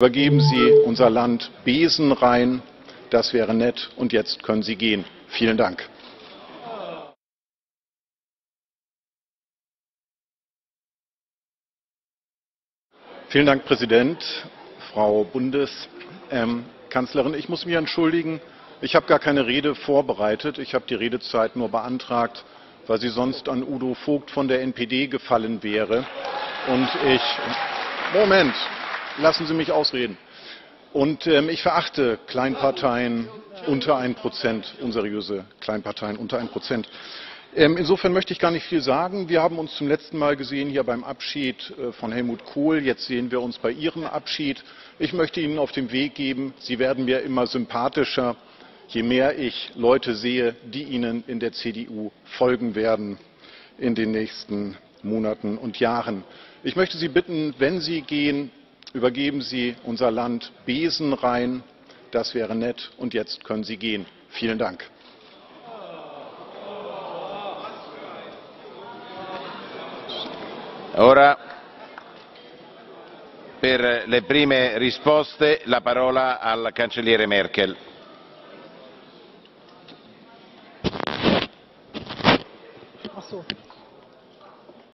Übergeben Sie unser Land besenrein. Das wäre nett. Und jetzt können Sie gehen. Vielen Dank. Vielen Dank, Präsident, Frau Bundeskanzlerin. Ich muss mich entschuldigen. Ich habe gar keine Rede vorbereitet. Ich habe die Redezeit nur beantragt, weil sie sonst an Udo Vogt von der NPD gefallen wäre. Und ich. Moment lassen Sie mich ausreden. Und ähm, ich verachte Kleinparteien unter ein Prozent, unseriöse Kleinparteien unter ein Prozent. Ähm, insofern möchte ich gar nicht viel sagen. Wir haben uns zum letzten Mal gesehen hier beim Abschied äh, von Helmut Kohl. Jetzt sehen wir uns bei Ihrem Abschied. Ich möchte Ihnen auf den Weg geben, Sie werden mir immer sympathischer, je mehr ich Leute sehe, die Ihnen in der CDU folgen werden in den nächsten Monaten und Jahren. Ich möchte Sie bitten, wenn Sie gehen, übergeben Sie unser Land besenrein. Das wäre nett. Und jetzt können Sie gehen. Vielen Dank. Ora per le prime risposte la parola al cancelliere Merkel. Ach so.